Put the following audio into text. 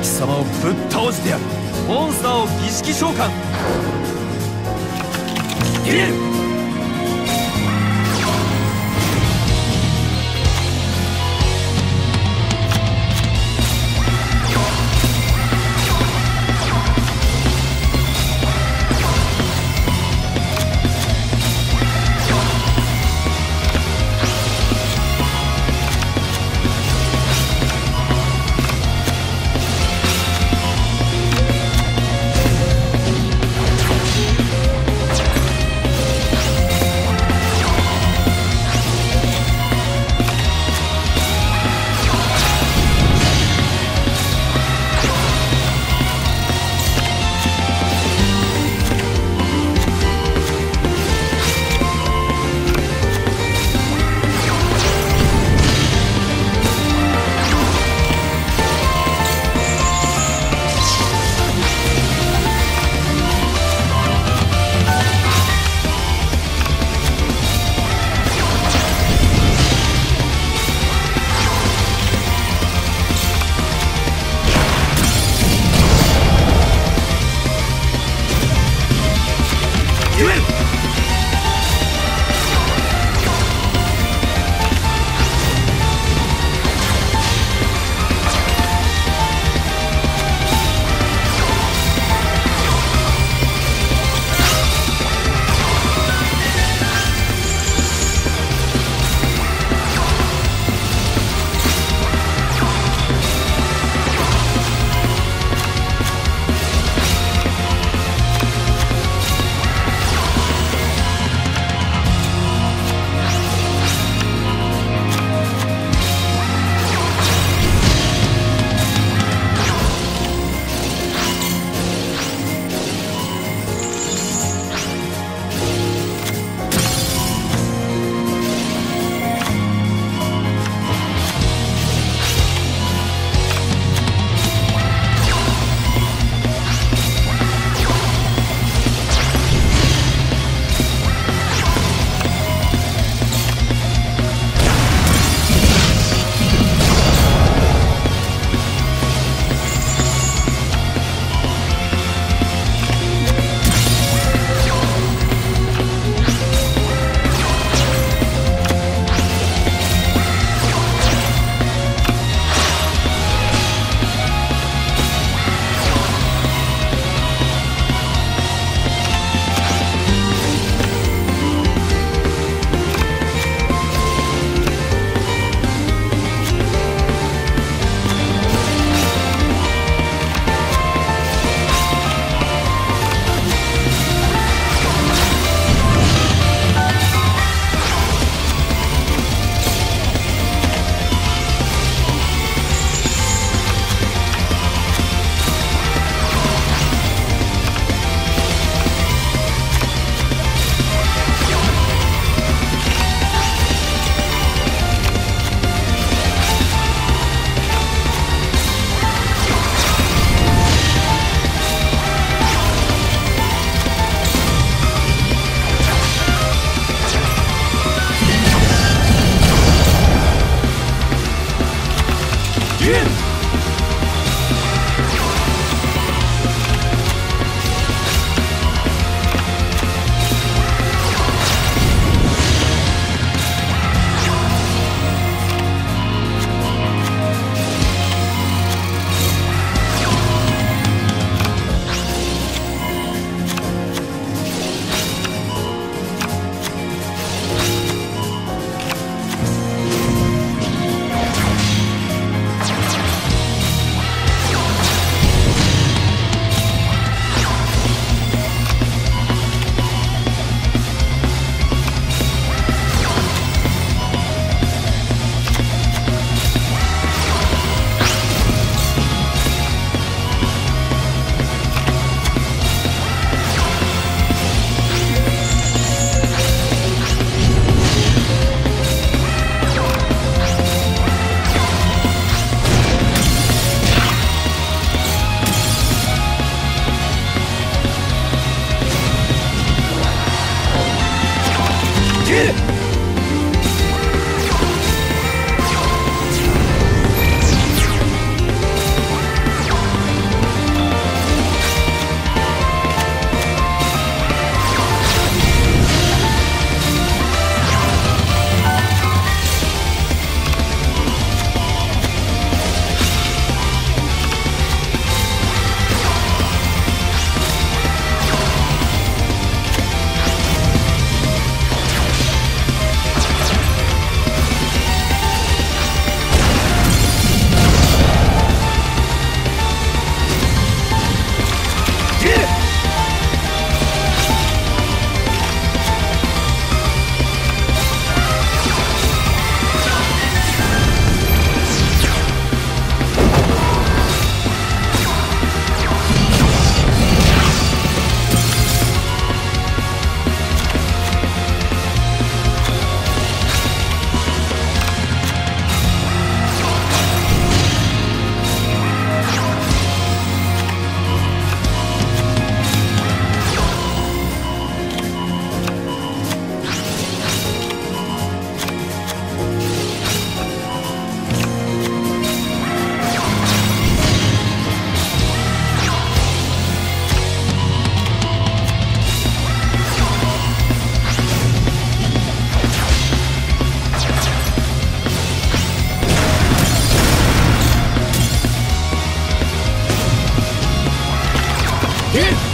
貴様をぶっ倒してやる。モンスターを儀式召喚。デュエル Hit!